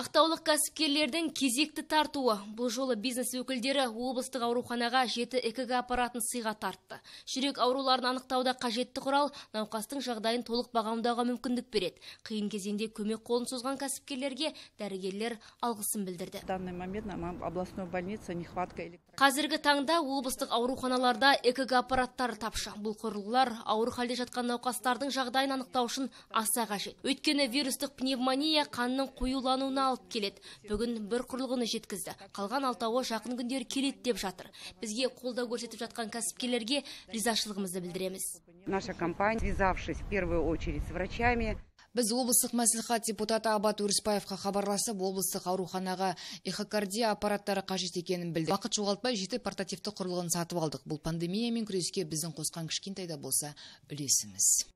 Ақтаулық кәсіпкерлердің кезекті тартуы. Бұл жолы бизнес өкілдері облыстық ауруханаға жеті ЭКГ аппаратын сыйға тартты. Жүрек ауруларын анықтауда қажетті құрал науқастың жағдайын толық бағамдауға мүмкіндік береді. Қиын кезеңде көмек қолын созған кәсіпкерлерге дәрігерлер алғысын білдірді. В данный момент нам областной больнице нехватка. Қазіргі таңда облыстық ауруханаларда ЭКГ аппараттары тапшы. Бұл құрылғылар ауыр халде жатқан науқастардың жағдайын анықтау үшін аса қажет. Өйткені вирустық пневмония қанның қоюлануына алып келеді. Бүгін бір құрылғыны жеткізді. Қалған алтауы жақын күндері келеді деп жатыр. Бізге қолдау көрсетіп жатқан кәсіпкерлерге ризашылығымызды білдіреміз. Наша компания, связавшись в первую очередь с врачами, Біз облыстық мәслихат депутаты Абат Өрісбаевқа хабарласып, облыстық ауруханаға эхокардия аппараттары қажет екенін білді. Уақыт жоғалтпай жеті портативті құрылғыны сатып алдық. Бұл пандемиямен күреске біздің қосқан кішкентай да болса үлесіміз.